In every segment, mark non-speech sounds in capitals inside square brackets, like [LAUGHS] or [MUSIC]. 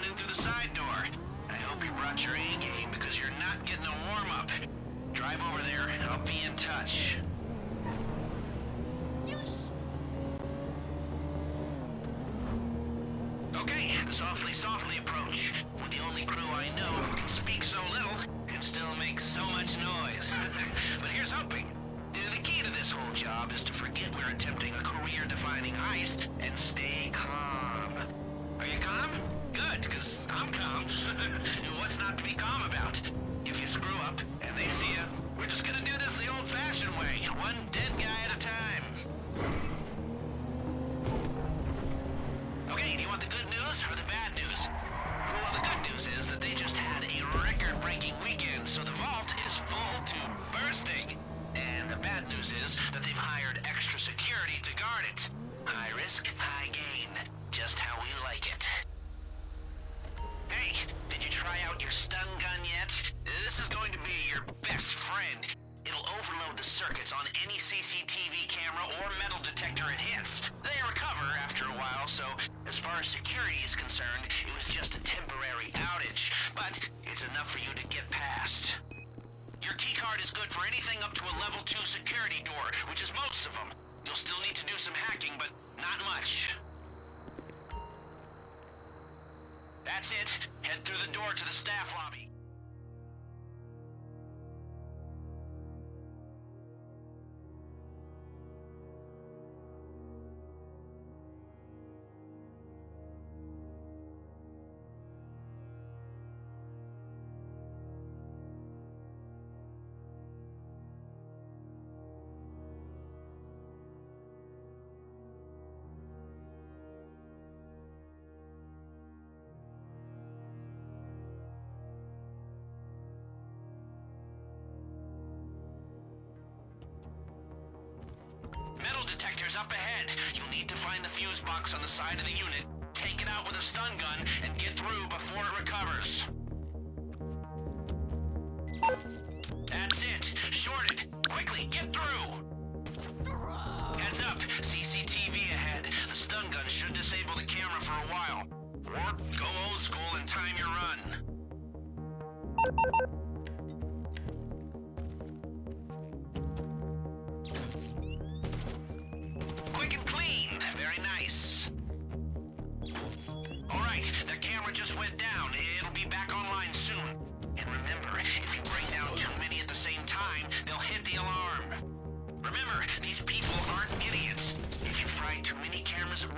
on in through the side door. I hope you brought your A-game because you're not getting a warm-up. Drive over there, I'll be in touch. Okay, softly softly approach. With the only crew I know who can speak so little and still make so much noise. [LAUGHS] but here's hoping. The key to this whole job is to forget we're attempting a career-defining heist and stay calm. Are you calm? Good, because CCTV camera or metal detector it hits. They recover after a while, so as far as security is concerned, it was just a temporary outage. But it's enough for you to get past. Your keycard is good for anything up to a level 2 security door, which is most of them. You'll still need to do some hacking, but not much. That's it. Head through the door to the staff lobby. Detector's up ahead. You'll need to find the fuse box on the side of the unit, take it out with a stun gun, and get through before it recovers. That's it. Shorted. Quickly, get through. Heads up. CCTV ahead. The stun gun should disable the camera for a while. Or go old school and time your run.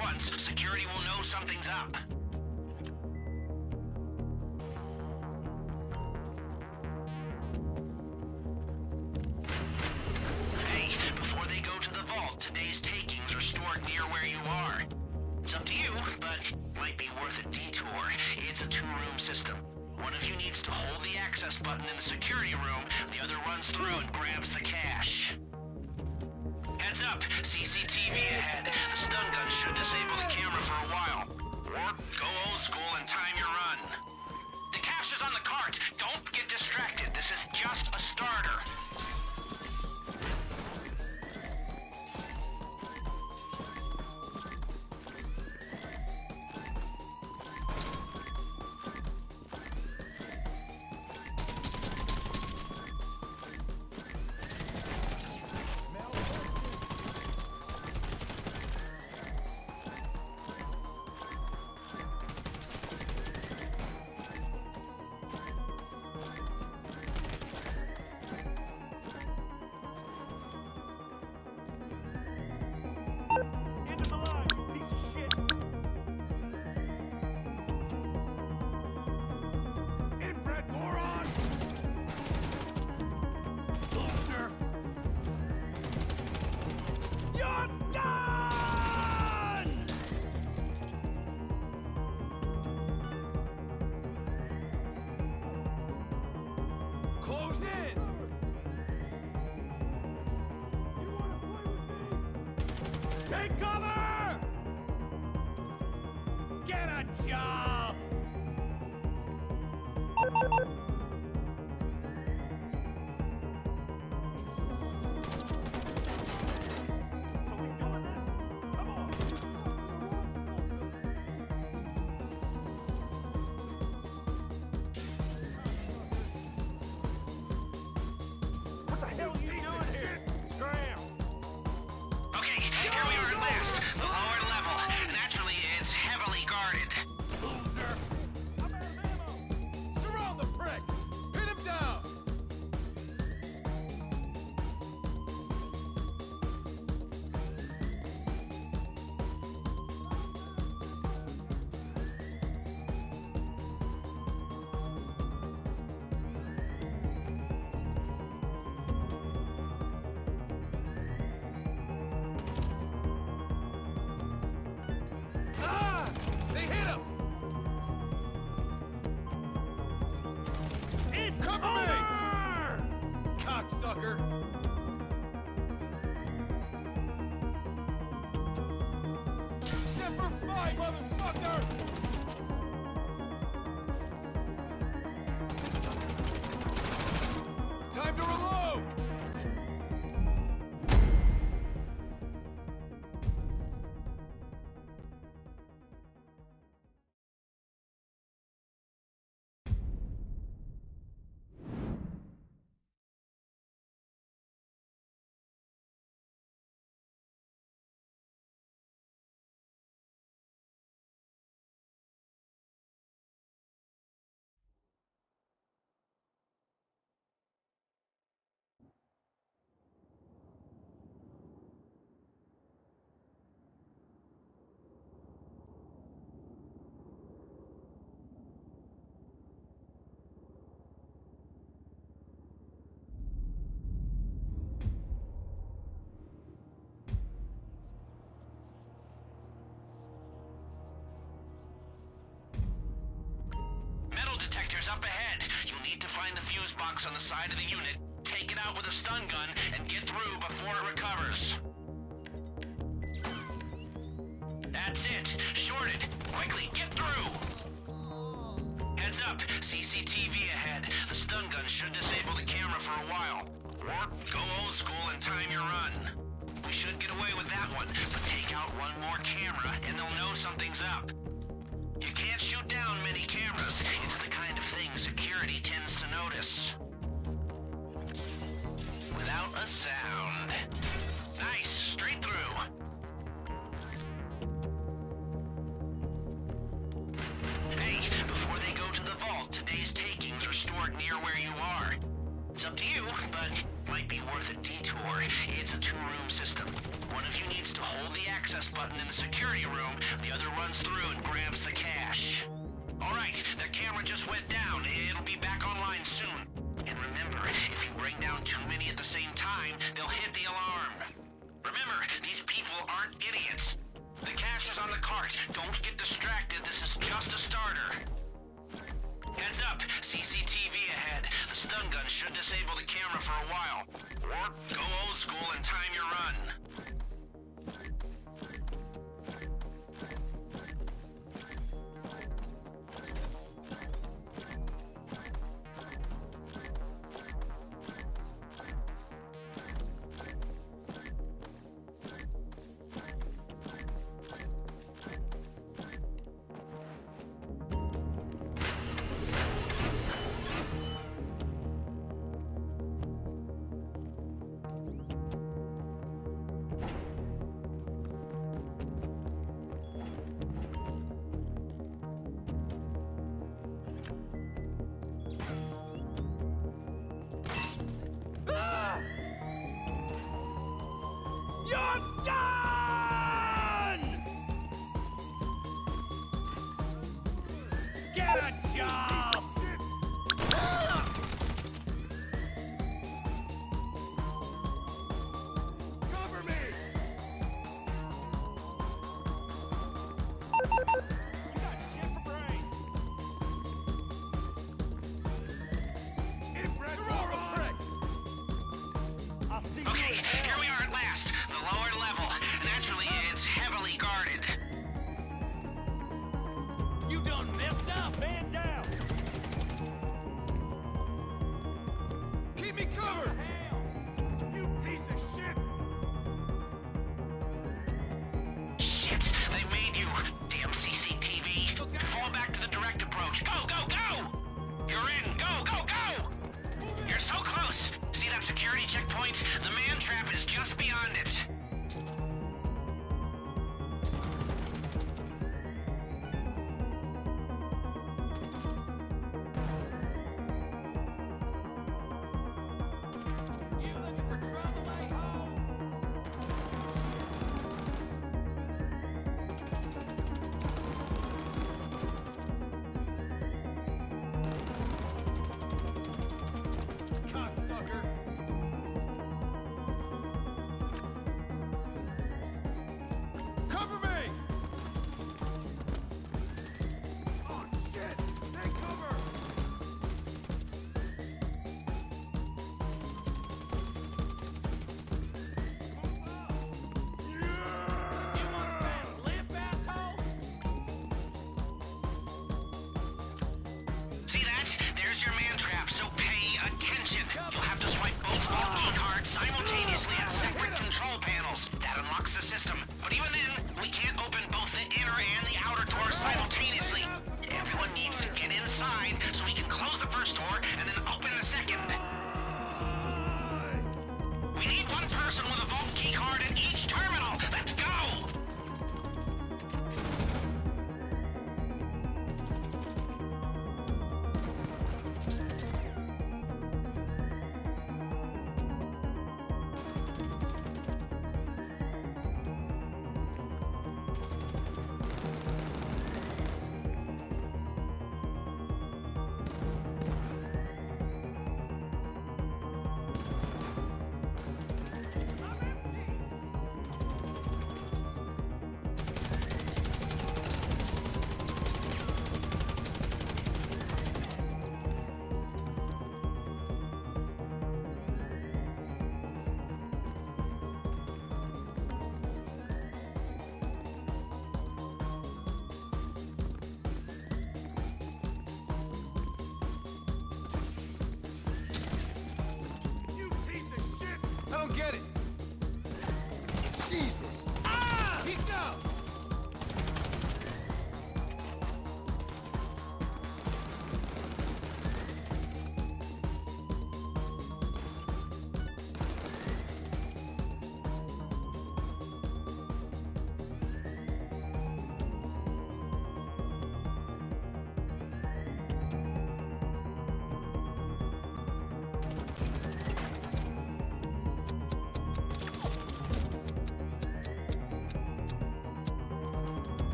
Once, security will know something's up. Hey, before they go to the vault, today's takings are stored near where you are. It's up to you, but might be worth a detour. It's a two-room system. One of you needs to hold the access button in the security room, the other runs through and grabs the cash. Heads up, CCTV ahead. The stun gun should disable the camera for a while. Or go old school and time your run. The cash is on the cart. Don't get distracted. This is just a starter. Close in! Take cover! Get a job! Shit for fight, motherfucker! Metal up ahead. You'll need to find the fuse box on the side of the unit, take it out with a stun gun, and get through before it recovers. That's it. Shorted. Quickly, get through! Heads up. CCTV ahead. The stun gun should disable the camera for a while. Or go old school and time your run. We should get away with that one, but take out one more camera and they'll know something's up. You can't shoot down many cameras. It's the kind of security tends to notice. Without a sound. Nice, straight through. Hey, before they go to the vault, today's takings are stored near where you are. It's up to you, but might be worth a detour. It's a two-room system. One of you needs to hold the access button in the security room, the other runs through and grabs the cash. All right, their camera just went down. It'll be back online soon. And remember, if you bring down too many at the same time, they'll hit the alarm. Remember, these people aren't idiots. The cash is on the cart. Don't get distracted. This is just a starter. Heads up, CCTV ahead. The stun gun should disable the camera for a while. Or go old school and time your run. You're! Keep me covered! You piece of shit! Shit, they made you. Damn CCTV. Fall back to the direct approach. Go, go, go! You're in. Go, go, go! You're so close. See that security checkpoint? That unlocks the system. But even then,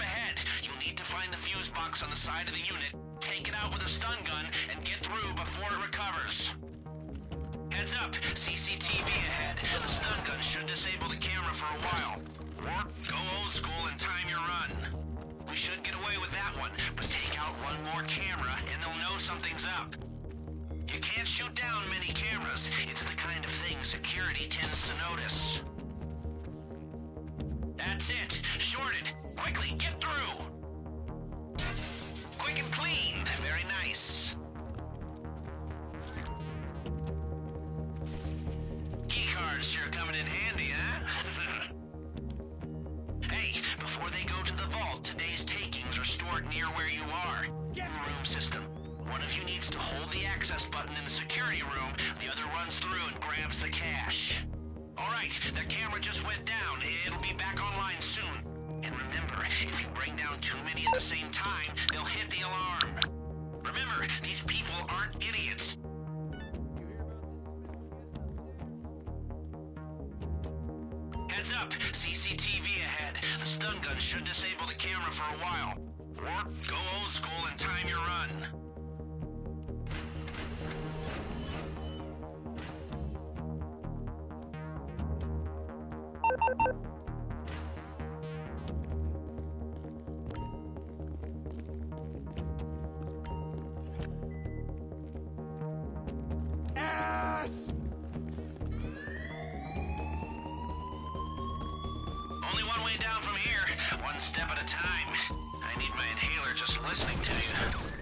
ahead. You'll need to find the fuse box on the side of the unit, take it out with a stun gun, and get through before it recovers. Heads up, CCTV ahead. The stun gun should disable the camera for a while. Or go old school and time your run. We should get away with that one, but take out one more camera and they'll know something's up. You can't shoot down many cameras. It's the kind of thing security tends to notice. Sure coming in handy, huh? [LAUGHS] hey, before they go to the vault, today's takings are stored near where you are. Room system. One of you needs to hold the access button in the security room, the other runs through and grabs the cash. Alright, the camera just went down. It'll be back online soon. And remember, if you bring down too many at the same time, they'll hit the alarm. Remember, these people aren't idiots. Heads up, CCTV ahead. The stun gun should disable the camera for a while. Or go old school and time your run. Ass! Need my inhaler just listening to you.